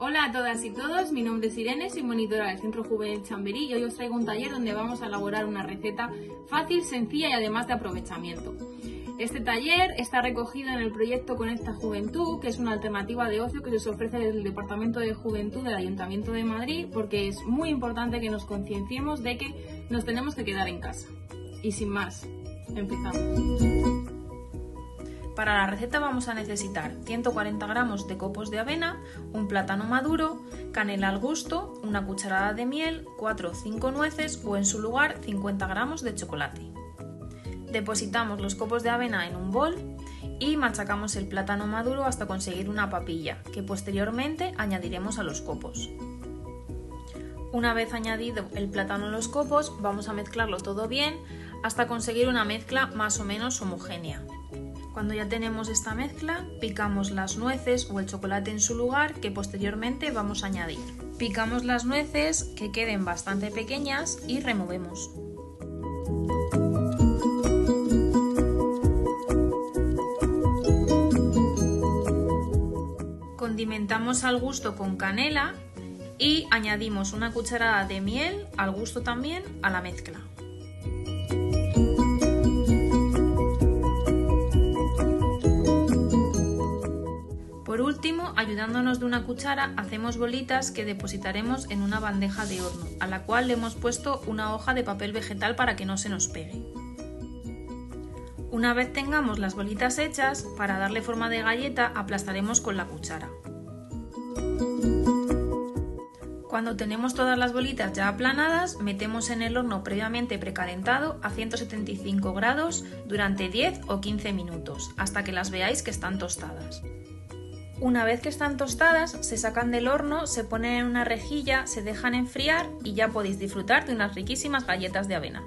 Hola a todas y todos, mi nombre es Irene, soy monitora del Centro Juvenil Chamberí y hoy os traigo un taller donde vamos a elaborar una receta fácil, sencilla y además de aprovechamiento. Este taller está recogido en el proyecto Conecta Juventud, que es una alternativa de ocio que se ofrece desde el Departamento de Juventud del Ayuntamiento de Madrid, porque es muy importante que nos concienciemos de que nos tenemos que quedar en casa. Y sin más, empezamos. Para la receta vamos a necesitar 140 gramos de copos de avena, un plátano maduro, canela al gusto, una cucharada de miel, 4 o 5 nueces o en su lugar 50 gramos de chocolate. Depositamos los copos de avena en un bol y machacamos el plátano maduro hasta conseguir una papilla, que posteriormente añadiremos a los copos. Una vez añadido el plátano a los copos, vamos a mezclarlo todo bien hasta conseguir una mezcla más o menos homogénea. Cuando ya tenemos esta mezcla, picamos las nueces o el chocolate en su lugar que posteriormente vamos a añadir. Picamos las nueces que queden bastante pequeñas y removemos. Condimentamos al gusto con canela y añadimos una cucharada de miel al gusto también a la mezcla. Último, ayudándonos de una cuchara, hacemos bolitas que depositaremos en una bandeja de horno, a la cual le hemos puesto una hoja de papel vegetal para que no se nos pegue. Una vez tengamos las bolitas hechas, para darle forma de galleta aplastaremos con la cuchara. Cuando tenemos todas las bolitas ya aplanadas, metemos en el horno previamente precalentado a 175 grados durante 10 o 15 minutos, hasta que las veáis que están tostadas. Una vez que están tostadas, se sacan del horno, se ponen en una rejilla, se dejan enfriar y ya podéis disfrutar de unas riquísimas galletas de avena.